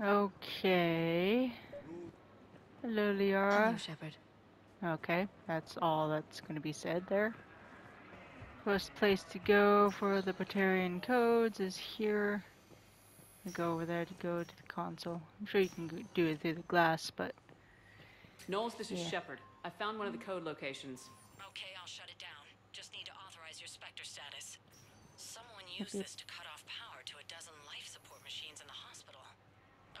Okay. Hello, Liara. Hello, Liara. Shepard. Okay, that's all that's going to be said there. First place to go for the Batarian codes is here. I go over there to go to the console. I'm sure you can do it through the glass, but Knowles, this is Yeah. Shepard. I found one of the code locations. Okay, I'll shut it down. Just need to authorize your Spectre status. Someone used this to cut off power to a dozen life support machines in the hospital.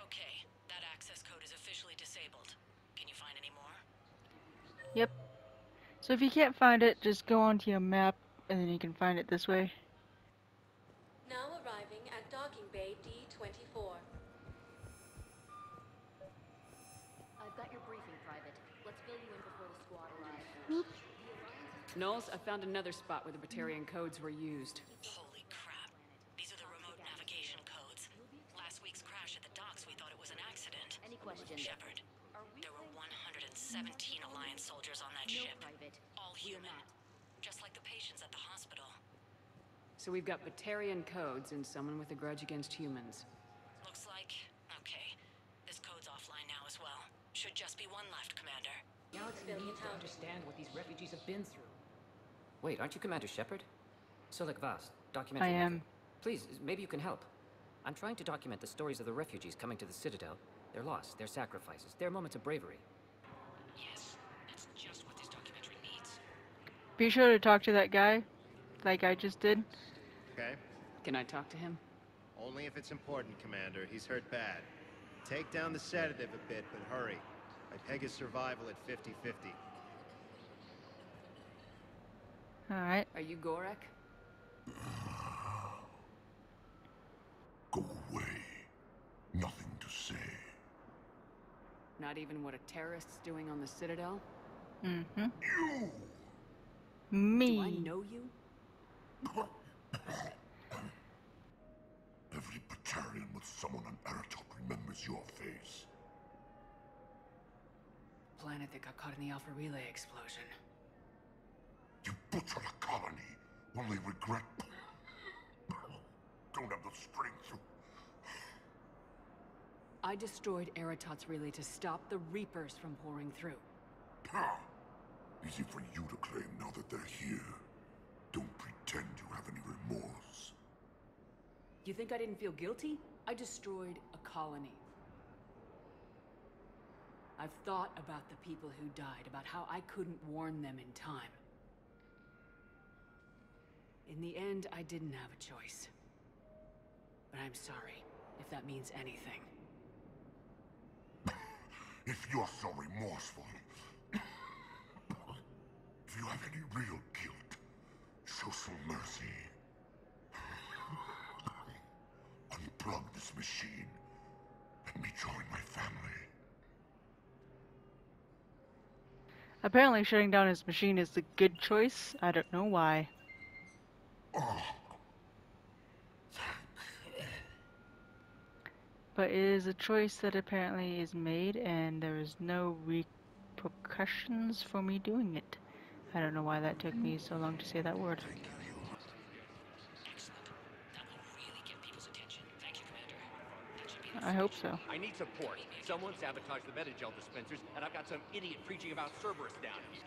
Okay, that access code is officially disabled. Can you find any more? Yep. So if you can't find it, just go onto your map and then you can find it this way. Now arriving at docking bay D24. I've got your briefing, Private. Let's fill you in before the squad arrives. Knowles, I found another spot where the Batarian codes were used. Holy crap. These are the remote navigation codes. Last week's crash at the docks, we thought it was an accident. Any questions? Shepard, there were 117 Alliance soldiers on that No, ship. Private. All human. Just like the patients at the hospital. So we've got Batarian codes and someone with a grudge against humans. Looks like. Okay. This code's offline now as well. Should just be one left, Commander. Galaxy Billion needs to understand what these refugees have been through. Wait, aren't you Commander Shepard? Solek Vast, I documentary. am. maker. Please, maybe you can help. I'm trying to document the stories of the refugees coming to the Citadel. Their loss, their sacrifices, their moments of bravery. Yes, that's just what this documentary needs. Be sure to talk to that guy, like I just did. Okay? Can I talk to him? Only if it's important, Commander. He's hurt bad. Take down the sedative a bit, but hurry. I peg his survival at 50-50. Alright. Are you Gorek? Go away. Nothing to say. Not even what a terrorist's doing on the Citadel? Mm-hmm. You! Me. Do I know you? Every Batarian with someone on Aratoht remembers your face. Planet that got caught in the Alpha Relay explosion. You butchered a colony, only regret. Don't have the strength. I destroyed Aratoht's relay to stop the Reapers from pouring through. Easy for you to claim now that they're here. Don't pretend you have any remorse. You think I didn't feel guilty? I destroyed a colony. I've thought about the people who died, about how I couldn't warn them in time. In the end, I didn't have a choice. But I'm sorry, if that means anything. If you're so remorseful, have any real guilt, show some mercy. Unplug this machine. Let me join my family. Apparently shutting down his machine is the good choice. I don't know why. Oh, But it is a choice that apparently is made and there is no repercussions for me doing it. I don't know why that took me so long to say that word. Excellent. That will really get people's attention. Thank you, Commander. That should be the I hope so. I need support. Someone sabotaged the Medi-Gel dispensers, and I've got some idiot preaching about Cerberus down here.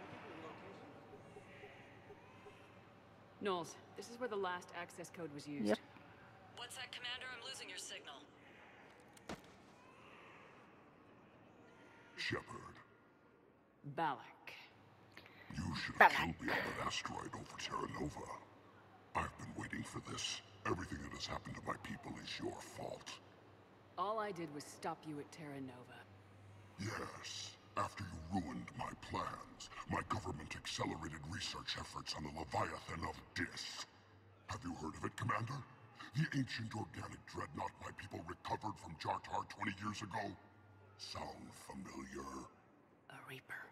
Knowles, this is where the last access code was used. Yep. What's that, Commander? I'm losing your signal. Shepard, Balak. You should have killed me on that asteroid over Terra Nova. I've been waiting for this. Everything that has happened to my people is your fault. All I did was stop you at Terra Nova. Yes, after you ruined my plans, my government accelerated research efforts on the Leviathan of Dis. Have you heard of it, Commander? The ancient organic dreadnought my people recovered from Jartar 20 years ago? Sound familiar? A Reaper.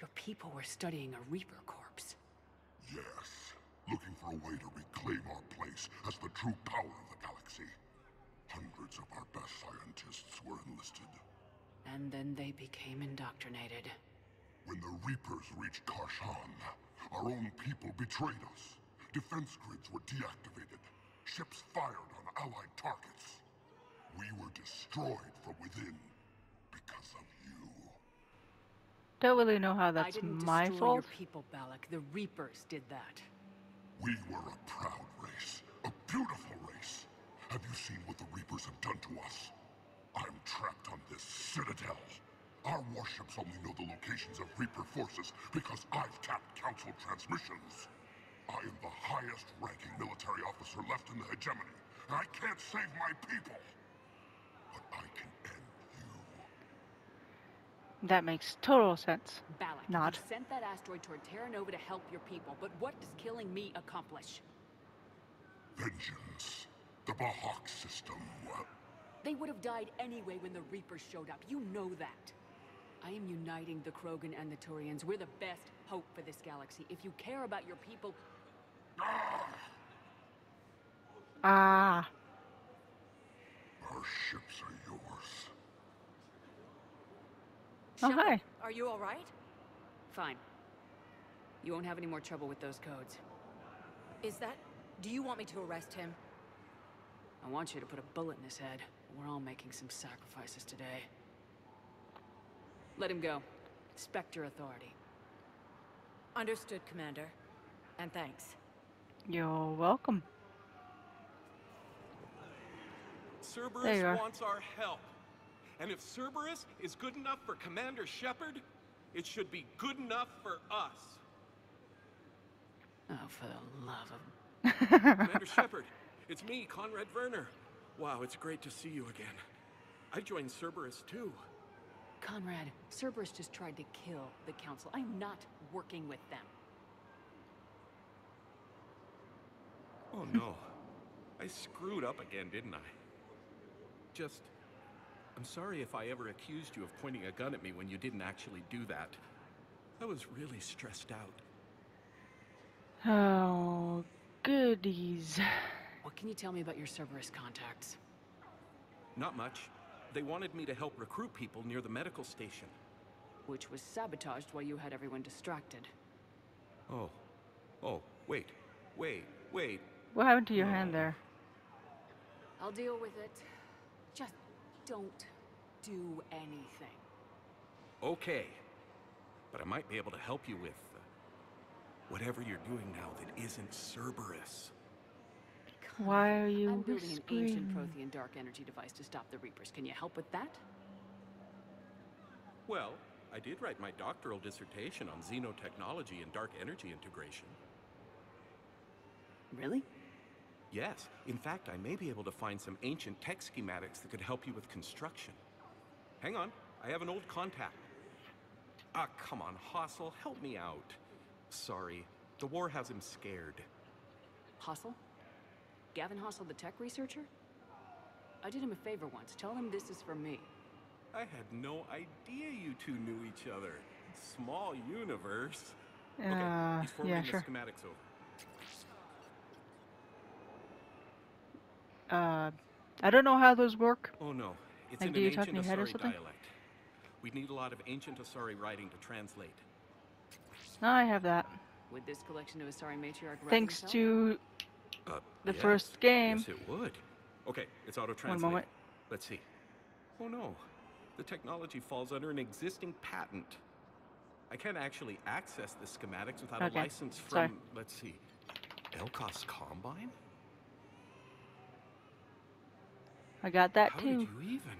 Your people were studying a Reaper corpse. Yes. Looking for a way to reclaim our place as the true power of the galaxy. Hundreds of our best scientists were enlisted. And then they became indoctrinated. When the Reapers reached Khar'shan, our own people betrayed us. Defense grids were deactivated. Ships fired on Allied targets. We were destroyed from within because of you. Don't really know how that's I didn't my destroy fault. your people, Balak. The Reapers did that. We were a proud race, a beautiful race. Have you seen what the Reapers have done to us? I'm trapped on this citadel. Our warships only know the locations of Reaper forces because I've tapped Council transmissions. I am the highest ranking military officer left in the hegemony, and I can't save my people. But I can end you. That makes total sense. Balak, Not. you sent that asteroid toward Terra Nova to help your people, but what does killing me accomplish? Vengeance. The Bahak system. Well, They would have died anyway when the Reapers showed up. You know that. I am uniting the Krogan and the Turians. We're the best hope for this galaxy. If you care about your people, Ah, our ships are yours. Oh hi. Are you alright? fine. You won't have any more trouble with those codes. Is that... Do you want me to arrest him? I want you to put a bullet in his head. We're all making some sacrifices today. Let him go. Respect your authority. Understood, Commander. And thanks. You're welcome. There you Cerberus are. wants our help. And if Cerberus is good enough for Commander Shepard, it should be good enough for us. Oh, for the love of... Commander Shepard, it's me, Conrad Verner. Wow, it's great to see you again. I joined Cerberus too. Conrad, Cerberus just tried to kill the Council. I'm not working with them. Oh no. I screwed up again, didn't I? Just. I'm sorry if I ever accused you of pointing a gun at me when you didn't actually do that. I was really stressed out. Oh, goodies. What can you tell me about your Cerberus contacts? Not much. They wanted me to help recruit people near the medical station. Which was sabotaged while you had everyone distracted. Oh. Oh, wait. Wait, wait. What happened to your hand there? I'll deal with it. Just don't do anything. Okay. But I might be able to help you with uh, whatever you're doing now that isn't Cerberus. Why are you I'm building an ancient? Prothean dark energy device to stop the Reapers. Can you help with that? Well, I did write my doctoral dissertation on xenotechnology and dark energy integration. Really? Yes, in fact, I may be able to find some ancient tech schematics that could help you with construction. Hang on, I have an old contact. Ah, come on, Hossle, help me out. Sorry, the war has him scared. Hossle? Gavin Hossle, the tech researcher? I did him a favor once. Tell him this is for me. I had no idea you two knew each other. Small universe. Okay, Uh, he's forwarding yeah, the sure. schematics over. Uh, I don't know how those work. Oh no, it's Like, in do an you talk ancient in your head or something? dialect. We'd need a lot of ancient Asari writing to translate. No, I have that. With this collection of Asari matriarch Thanks to Uh, the yes. first game. Yes, it would. Okay, it's auto One moment. Let's see. Oh no, the technology falls under an existing patent. I can't actually access the schematics without a license from, sorry. let's see, Elkoss Combine? I got that How too. did you even?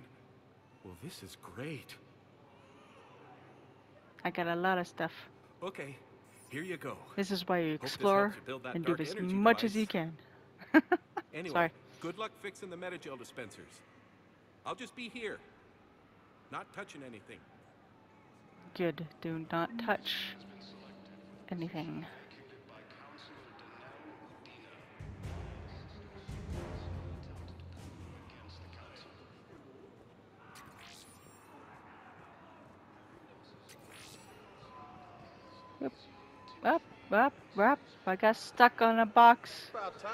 Well, this is great. I got a lot of stuff. Okay, here you go. This is why you explore you and do as much as you can. Anyway, Sorry. good luck fixing the medi-gel dispensers. I'll just be here. Not touching anything. Good. Do not touch anything. Up, up, up. I got stuck on a box. About time.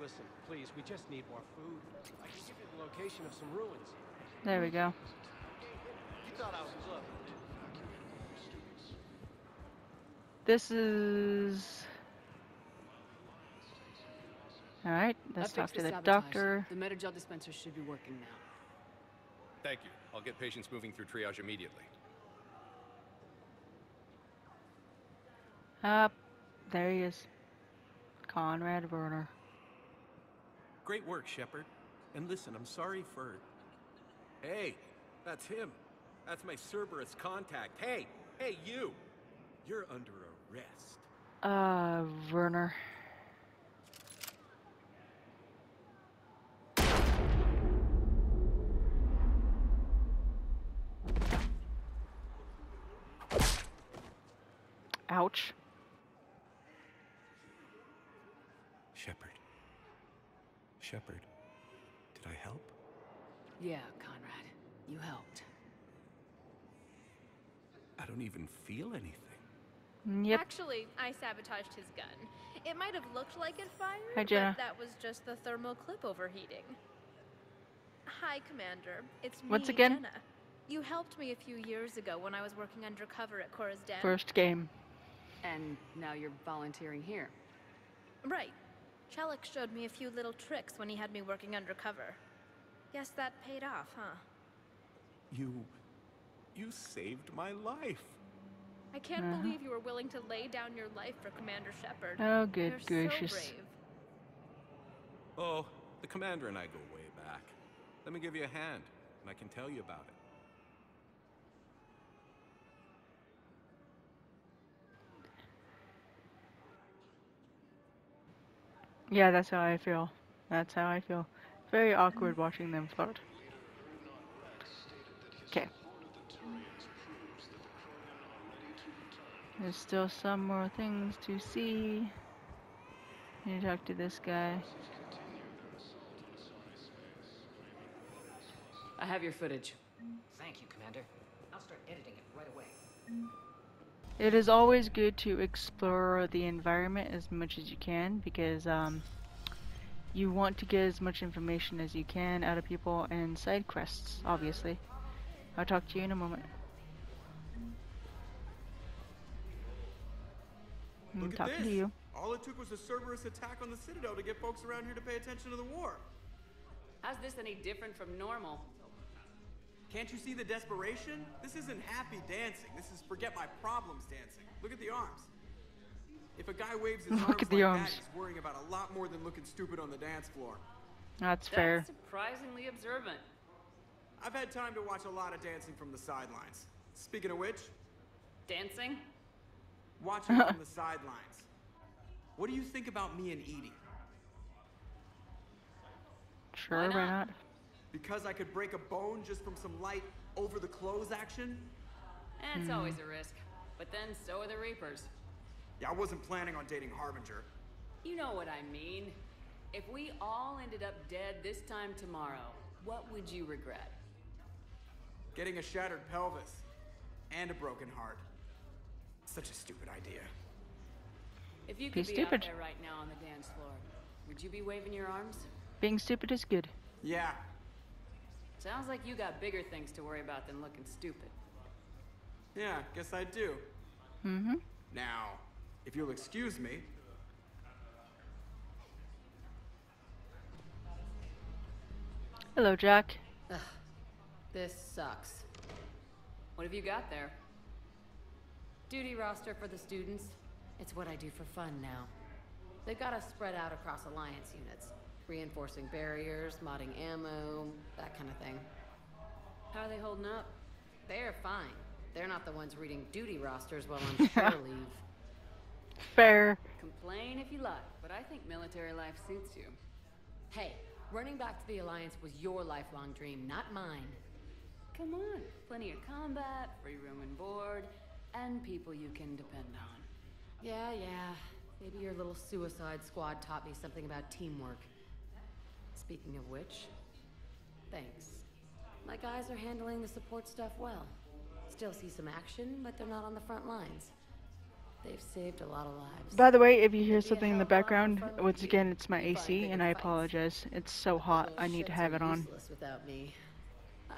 Listen, please, we just need more food. I can give you the location of some ruins. There we go. You thought I was up. This is All right, let's talk to the sabotage. doctor. The Medi-Gel dispenser should be working now. Thank you. I'll get patients moving through triage immediately. Up, there he is. Conrad Verner. Great work, Shepard. And listen, I'm sorry for. Hey, that's him. That's my Cerberus contact. Hey, hey, you! You're under arrest. Uh, Verner. Ouch. Shepard. Shepard. Did I help? Yeah, Conrad. You helped. I don't even feel anything. Yep. Actually, I sabotaged his gun. It might have looked like it fired, Hi, Jenna. but that was just the thermal clip overheating. Hi, Commander. It's me, Once again? Jenna. You helped me a few years ago when I was working undercover at Chora's Den. First game. And now you're volunteering here. Right. Chellick showed me a few little tricks when he had me working undercover. Guess that paid off, huh? You. You saved my life. I can't Uh-huh. believe you were willing to lay down your life for Commander Shepard. Oh, good You're gracious. So brave. Oh, the commander and I go way back. Let me give you a hand, and I can tell you about it. Yeah, that's how I feel. That's how I feel. Very awkward watching them flirt. Okay. There's still some more things to see. Need to talk to this guy. I have your footage. Thank you, Commander. I'll start editing it right away. It is always good to explore the environment as much as you can because um, you want to get as much information as you can out of people and side quests, obviously. I'll talk to you in a moment. I'm Look at talking this. to you. All it took was a Cerberus attack on the Citadel to get folks around here to pay attention to the war. How's this any different from normal? Can't you see the desperation? This isn't happy dancing. This is forget my problems dancing. Look at the arms. If a guy waves his Look arms at the like arms. that, he's worrying about a lot more than looking stupid on the dance floor. That's fair. surprisingly observant. I've had time to watch a lot of dancing from the sidelines. Speaking of which, Dancing? watching from the sidelines. What do you think about me and EDI? Sure, why not? Because I could break a bone just from some light over the clothes action? Eh, It's Hmm. always a risk. But then so are the Reapers. Yeah, I wasn't planning on dating Harbinger. You know what I mean. If we all ended up dead this time tomorrow, what would you regret? Getting a shattered pelvis and a broken heart. Such a stupid idea. If you Be could be stupid. out there right now on the dance floor, would you be waving your arms? Being stupid is good. Yeah. Sounds like you got bigger things to worry about than looking stupid. Yeah, guess I do. Mm-hmm. Now, if you'll excuse me. Hello, Jack. This sucks. What have you got there? Duty roster for the students. It's what I do for fun now. They've got us spread out across Alliance units. Reinforcing barriers, modding ammo, that kind of thing. How are they holding up? They're fine. They're not the ones reading duty rosters while I'm shore leave. Fair. Complain if you like, but I think military life suits you. Hey, running back to the Alliance was your lifelong dream, not mine. Come on, plenty of combat, free room and board, and people you can depend on. Yeah, yeah. Maybe your little suicide squad taught me something about teamwork. Speaking of which, thanks. My guys are handling the support stuff well. Still see some action, but they're not on the front lines. They've saved a lot of lives. By the way, if you hear Could be a something in the hell of a lot more background, once again, it's my AC, and I apologize. It's so hot. I need to have it on. Without me.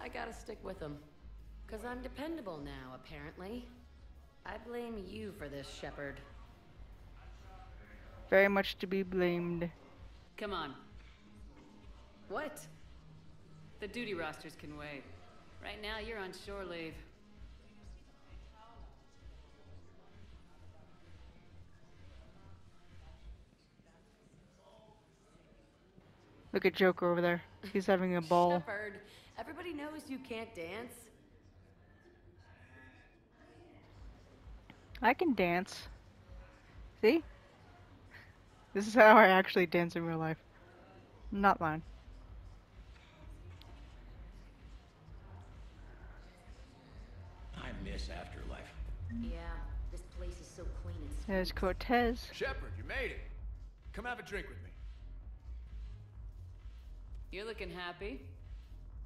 I gotta stick with them. Cause I'm dependable now, apparently. I blame you for this, Shepard. Very much to be blamed. Come on. What? The duty rosters can wait. Right now, you're on shore leave. Look at Joker over there. He's having a ball. Shepard, everybody knows you can't dance. I can dance. See? This is how I actually dance in real life. Not mine. I miss Afterlife. Yeah, this place is so clean and. There's Cortez. Shepard, you made it. Come have a drink with me. You're looking happy.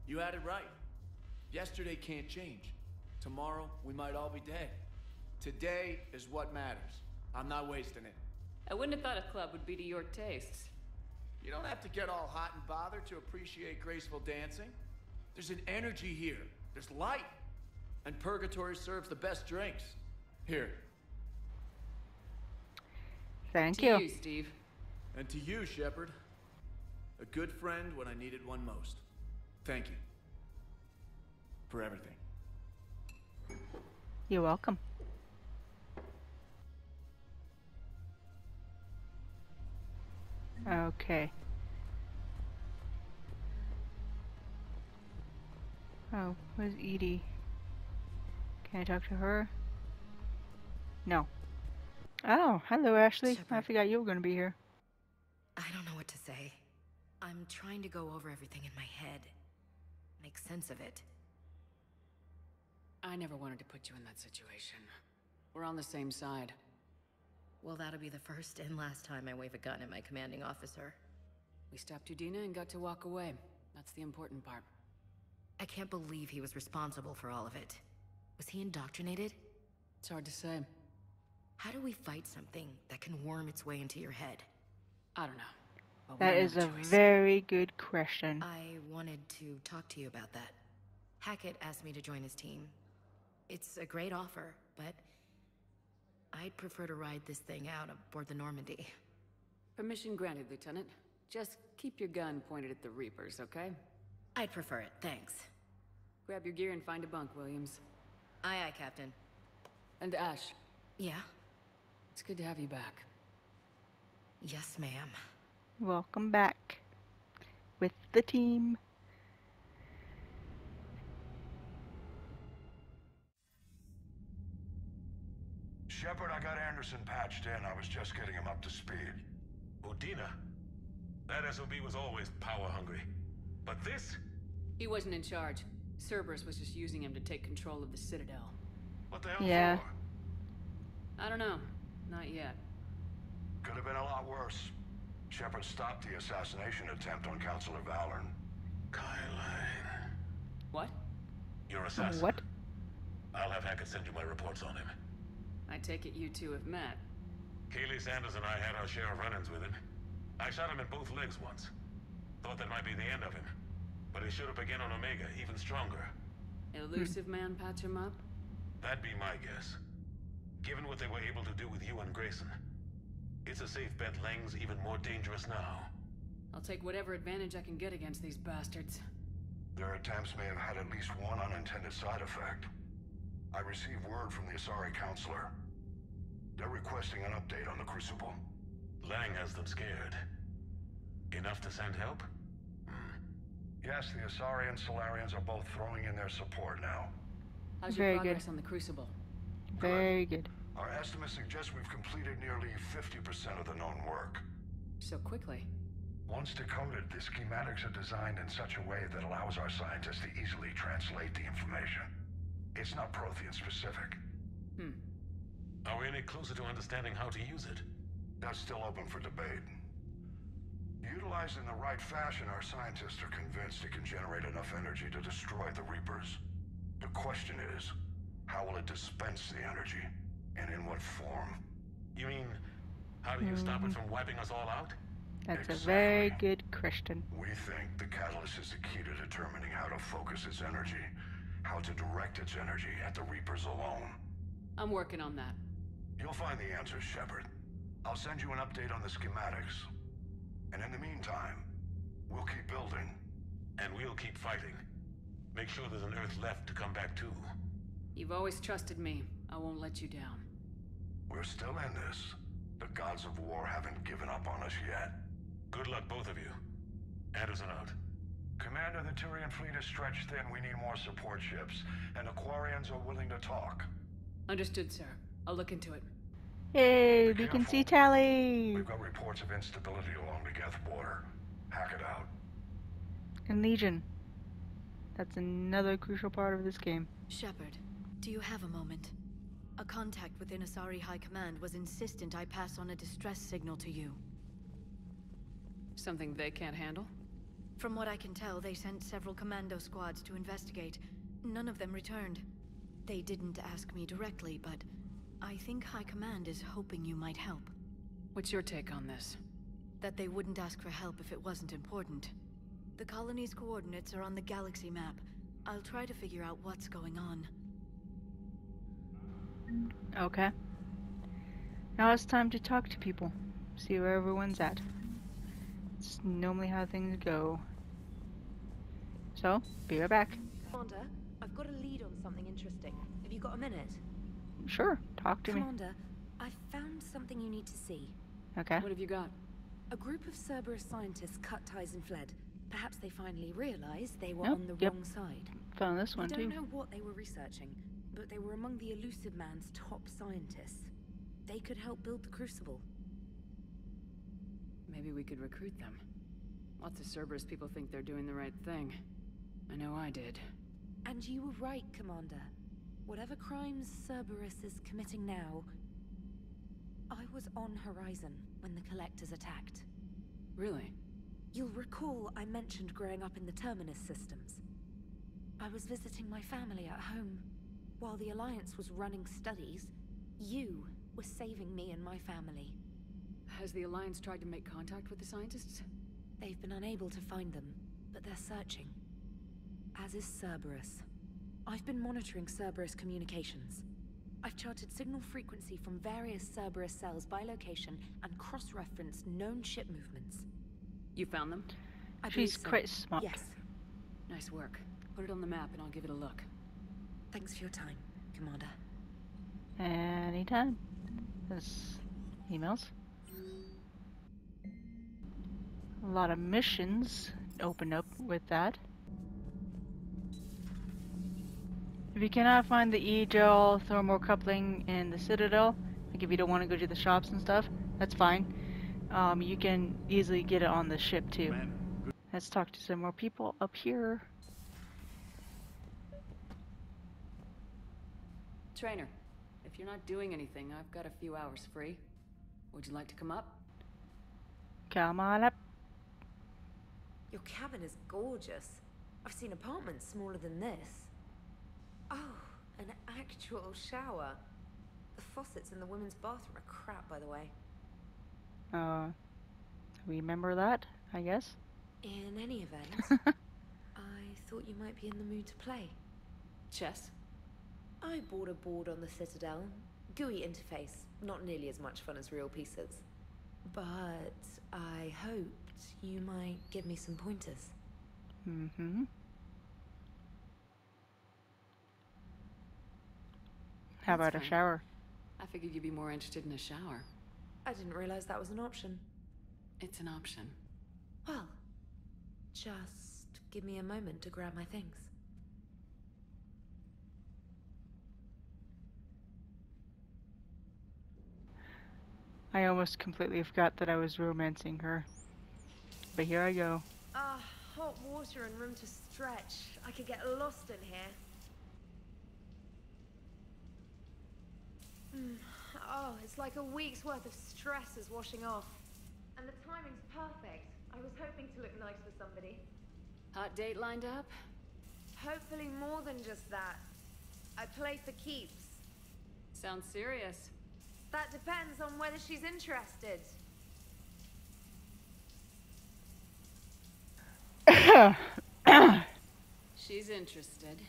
You had it right. Yesterday can't change. Tomorrow, we might all be dead. Today is what matters. I'm not wasting it. I wouldn't have thought a club would be to your tastes. You don't have to get all hot and bothered to appreciate graceful dancing. There's an energy here. There's light. And Purgatory serves the best drinks. Here. Thank to you. you, Steve. And to you, Shepard. A good friend when I needed one most. Thank you. For everything. You're welcome. Okay. Oh, where's EDI? Can I talk to her? No. Oh, hello Ashley. I forgot you were gonna be here. I don't know what to say. I'm trying to go over everything in my head. Make sense of it. I never wanted to put you in that situation. We're on the same side. Well, that'll be the first and last time I wave a gun at my commanding officer. We stopped Udina and got to walk away. That's the important part. I can't believe he was responsible for all of it. Was he indoctrinated? It's hard to say. How do we fight something that can worm its way into your head? I don't know. But we That don't is have a choice. very good question. I wanted to talk to you about that. Hackett asked me to join his team. It's a great offer, but I'd prefer to ride this thing out aboard the Normandy. Permission granted, Lieutenant. Just keep your gun pointed at the Reapers, okay? I'd prefer it, thanks. Grab your gear and find a bunk, Williams. Aye, aye, Captain. And Ash, Yeah? it's good to have you back. Yes, ma'am. Welcome back with the team. Shepard, I got Anderson patched in. I was just getting him up to speed. Udina? That SOB was always power hungry. But this? He wasn't in charge. Cerberus was just using him to take control of the Citadel. What the hell Yeah. for? I don't know. Not yet. Could have been a lot worse. Shepard stopped the assassination attempt on Councilor Valern. Kyline. What? You're assassin. What? I'll have Hackett send you my reports on him. I take it you two have met. Kahlee Sanders and I had our share of run-ins with him. I shot him in both legs once. Thought that might be the end of him. But he showed up again on Omega, even stronger. Elusive hmm. man patch him up? That'd be my guess. Given what they were able to do with you and Grayson. It's a safe bet Leng's even more dangerous now. I'll take whatever advantage I can get against these bastards. Their attempts may have had at least one unintended side effect. I received word from the Asari Councilor. They're requesting an update on the Crucible. Leng has them scared. Enough to send help? Yes, the Asari and Salarians are both throwing in their support now. How's your Very good. progress on the Crucible? Very good. Our estimates suggest we've completed nearly 50% of the known work. So quickly. Once decoded, the schematics are designed in such a way that allows our scientists to easily translate the information. It's not Prothean specific. Hmm. Are we any closer to understanding how to use it? That's still open for debate. Utilized in the right fashion, our scientists are convinced it can generate enough energy to destroy the Reapers. The question is, how will it dispense the energy? And in what form? You mean, how do you stop it hmm. from wiping us all out? That's a very good question. We think the catalyst is the key to determining how to focus its energy, how to direct its energy at the Reapers alone. I'm working on that. You'll find the answers, Shepard. I'll send you an update on the schematics. And in the meantime, we'll keep building. And we'll keep fighting. Make sure there's an Earth left to come back to. You've always trusted me. I won't let you down. We're still in this. The gods of war haven't given up on us yet. Good luck, both of you. Anderson out. Commander, the Turian fleet is stretched thin. We need more support ships. And Aquarians are willing to talk. Understood, sir. I'll look into it. Yay, we can see Tali! We've got reports of instability along the Geth border. Hackett out. And Legion. That's another crucial part of this game. Shepard, do you have a moment? A contact within Asari High Command was insistent I pass on a distress signal to you. Something they can't handle? From what I can tell, they sent several commando squads to investigate. None of them returned. They didn't ask me directly, but I think High Command is hoping you might help. What's your take on this? That they wouldn't ask for help if it wasn't important. The colony's coordinates are on the galaxy map. I'll try to figure out what's going on. Okay. Now it's time to talk to people. See where everyone's at. It's normally how things go. So, be right back. Commander, I've got a lead on something interesting. Have you got a minute? Sure, talk to me. Commander, I found something you need to see. Okay. What have you got? A group of Cerberus scientists cut ties and fled. Perhaps they finally realized they were Yep, on the yep. wrong side. Found this one we too. don't know what they were researching, but they were among the Elusive Man's top scientists. They could help build the Crucible. Maybe we could recruit them. Lots of Cerberus people think they're doing the right thing. I know I did. And you were right, Commander. Whatever crimes Cerberus is committing now, I was on Horizon when the Collectors attacked. Really? You'll recall I mentioned growing up in the Terminus systems. I was visiting my family at home. While the Alliance was running studies, you were saving me and my family. Has the Alliance tried to make contact with the scientists? They've been unable to find them, but they're searching. As is Cerberus. I've been monitoring Cerberus communications. I've charted signal frequency from various Cerberus cells by location and cross-referenced known ship movements. You found them? I She's believe so. quite smart. Yes. Nice work. Put it on the map and I'll give it a look. Thanks for your time, Commander. Anytime. There's emails. A lot of missions open up with that. If you cannot find the E-gel thermocoupling in the Citadel, like if you don't want to go to the shops and stuff, that's fine. Um, you can easily get it on the ship too. Let's talk to some more people up here. Traynor, if you're not doing anything, I've got a few hours free. Would you like to come up? Come on up. Your cabin is gorgeous. I've seen apartments smaller than this. Oh, an actual shower. The faucets in the women's bathroom are crap, by the way. Uh, remember that, I guess. In any event, I thought you might be in the mood to play. Chess? I bought a board on the Citadel. GUI interface, not nearly as much fun as real pieces. But I hoped you might give me some pointers. Mm-hmm. How That's about a shower? I figured you'd be more interested in a shower. I didn't realize that was an option. It's an option. Well, just give me a moment to grab my things. I almost completely forgot that I was romancing her. But here I go. Ah, hot water and room to stretch. I could get lost in here. Mm. Oh, it's like a week's worth of stress is washing off. And the timing's perfect. I was hoping to look nice for somebody. Hot date lined up? Hopefully more than just that. I play for keeps. Sounds serious. That depends on whether she's interested. She's interested.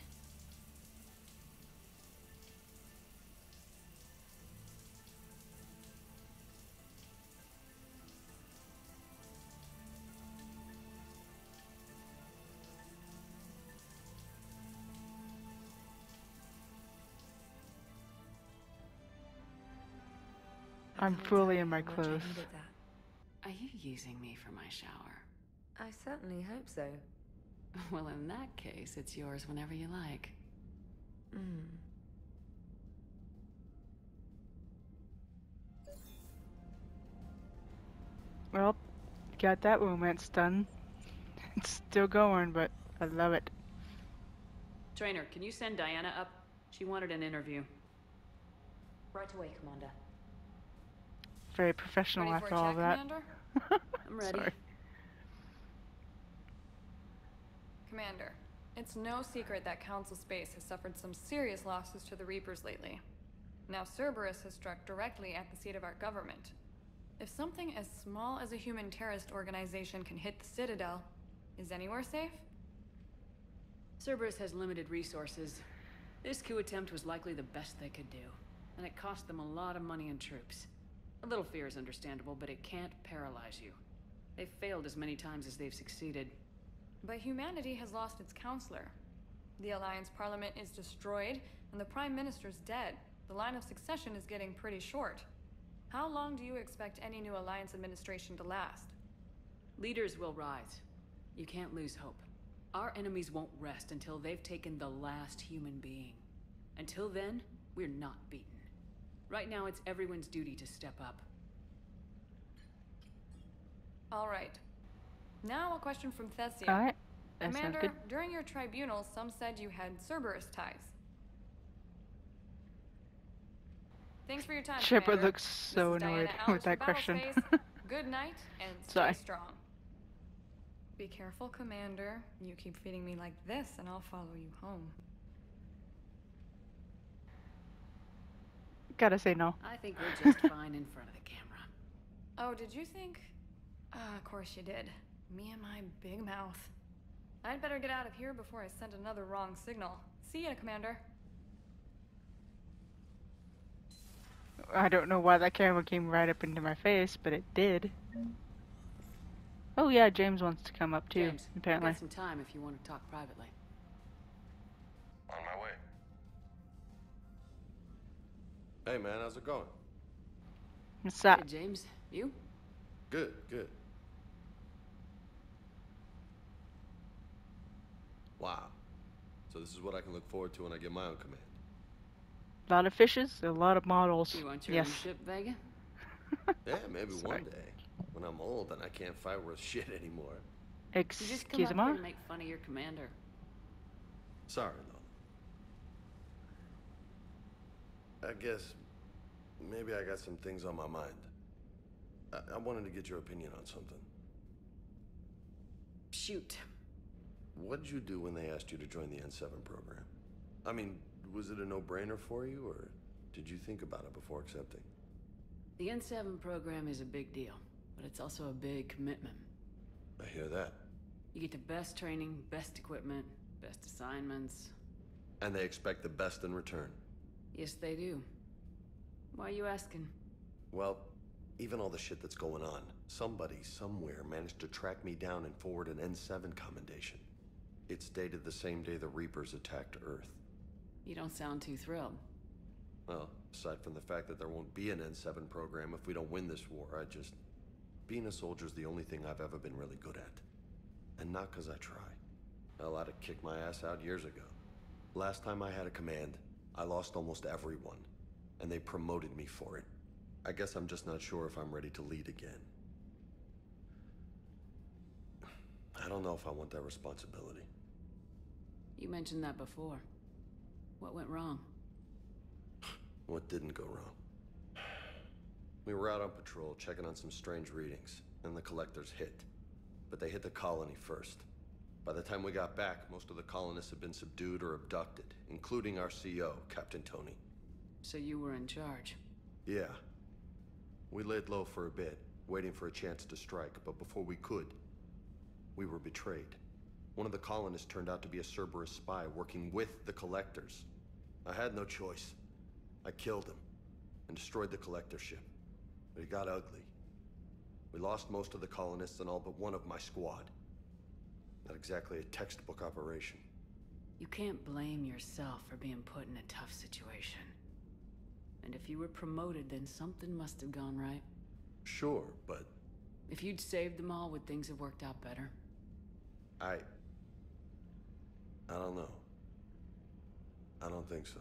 I'm fully in my you how much I clothes. Are you using me for my shower? I certainly hope so. Well, in that case, it's yours whenever you like. Hmm. Well, got that romance done. It's still going, but I love it. Traynor, can you send Diana up? She wanted an interview. Right away, Commander. Very professional Ready after a all chat, of that. Commander? I'm ready. Sorry. Commander, it's no secret that Council Space has suffered some serious losses to the Reapers lately. Now Cerberus has struck directly at the seat of our government. If something as small as a human terrorist organization can hit the Citadel, is anywhere safe? Cerberus has limited resources. This coup attempt was likely the best they could do, and it cost them a lot of money and troops. A little fear is understandable, but it can't paralyze you. They've failed as many times as they've succeeded. But humanity has lost its councilor. The Alliance Parliament is destroyed, and the Prime Minister's dead. The line of succession is getting pretty short. How long do you expect any new Alliance administration to last? Leaders will rise. You can't lose hope. Our enemies won't rest until they've taken the last human being. Until then, we're not beaten. Right now, it's everyone's duty to step up. All right. Now a question from Thessia. All right. That sounds Commander, good. during your tribunal, some said you had Cerberus ties. Thanks for your time, Shepard Commander. looks so annoyed Diana with Alice that question. Good night, and stay Sorry. strong. Be careful, Commander. You keep feeding me like this, and I'll follow you home. Gotta say no. I think we're just fine in front of the camera. Oh, did you think? Ah, of course you did. Me and my big mouth. I'd better get out of here before I send another wrong signal. See ya, Commander. I don't know why that camera came right up into my face, but it did. Oh yeah, James wants to come up too, James, I've apparently. got some time if you want to talk privately. On my way. Hey man, how's it going? What's up? Hey, James, you? Good, good. Wow. So this is what I can look forward to when I get my own command. A lot of fishes, a lot of models. You want your yes. own ship, Vega? Yeah, maybe Sorry. one day. When I'm old and I can't fight worth shit anymore. You just come Excuse up here me? to make fun of your commander. Sorry, Lola. I guess maybe I got some things on my mind. I, I wanted to get your opinion on something. Shoot. What'd you do when they asked you to join the N7 program? I mean, was it a no-brainer for you, or did you think about it before accepting? The N7 program is a big deal, but it's also a big commitment. I hear that. You get the best training, best equipment, best assignments. And they expect the best in return. Yes, they do. Why are you asking? Well, even all the shit that's going on, somebody somewhere managed to track me down and forward an N7 commendation. It's dated the same day the Reapers attacked Earth. You don't sound too thrilled. Well, aside from the fact that there won't be an N7 program if we don't win this war, I just. Being a soldier's the only thing I've ever been really good at. And not because I try. Hell, I'd have kicked my ass out years ago. Last time I had a command, I lost almost everyone, and they promoted me for it. I guess I'm just not sure if I'm ready to lead again. I don't know if I want that responsibility. You mentioned that before. What went wrong? What didn't go wrong? We were out on patrol, checking on some strange readings, and the collectors hit. But they hit the colony first. By the time we got back, most of the colonists had been subdued or abducted, including our CO, Captain Toni. So you were in charge. Yeah. We laid low for a bit, waiting for a chance to strike, but before we could, we were betrayed. One of the colonists turned out to be a Cerberus spy working with the Collectors. I had no choice. I killed him and destroyed the Collector ship. But it got ugly. We lost most of the colonists and all but one of my squad. Not exactly a textbook operation. You can't blame yourself for being put in a tough situation. And if you were promoted, then something must have gone right. Sure, but If you'd saved them all, would things have worked out better? I. I don't know. I don't think so.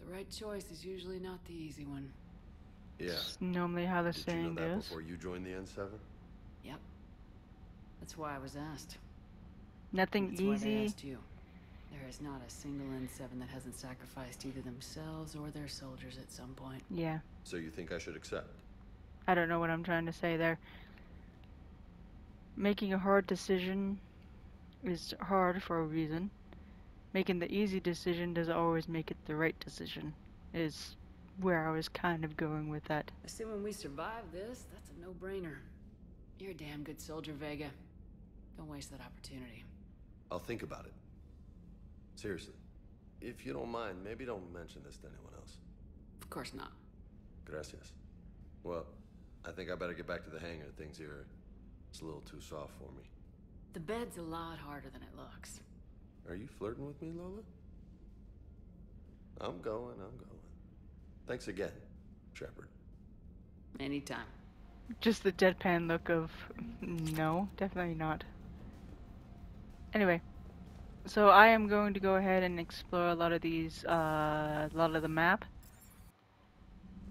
The right choice is usually not the easy one. Yeah. It's normally how the Did you know saying that before you joined the N7? Yep. That's why I was asked. Nothing That's why they easy. asked you. There is not a single N7 that hasn't sacrificed either themselves or their soldiers at some point. Yeah. So you think I should accept? I don't know what I'm trying to say there. Making a hard decision is hard for a reason. Making the easy decision doesn't always make it the right decision, is where I was kind of going with that. Assuming we survive this, that's a no-brainer. You're a damn good soldier, Vega. Don't waste that opportunity. I'll think about it. Seriously. If you don't mind, maybe don't mention this to anyone else. Of course not. Gracias. Well, I think I better get back to the hangar. Things here, it's a little too soft for me. The bed's a lot harder than it looks. Are you flirting with me, Lola? I'm going, I'm going. Thanks again, Shepard. Anytime. Just the deadpan look of no, definitely not. Anyway, so I am going to go ahead and explore a lot of these, uh, a lot of the map.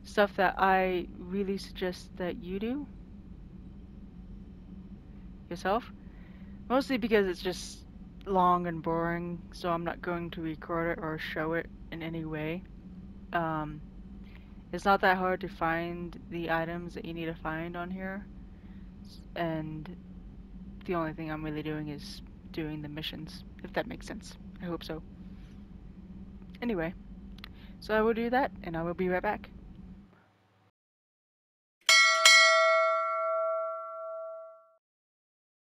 Stuff that I really suggest that you do yourself. Mostly because it's just long and boring, so I'm not going to record it or show it in any way. Um, it's not that hard to find the items that you need to find on here, and the only thing I'm really doing is doing the missions, if that makes sense. I hope so. Anyway, so I will do that, and I will be right back.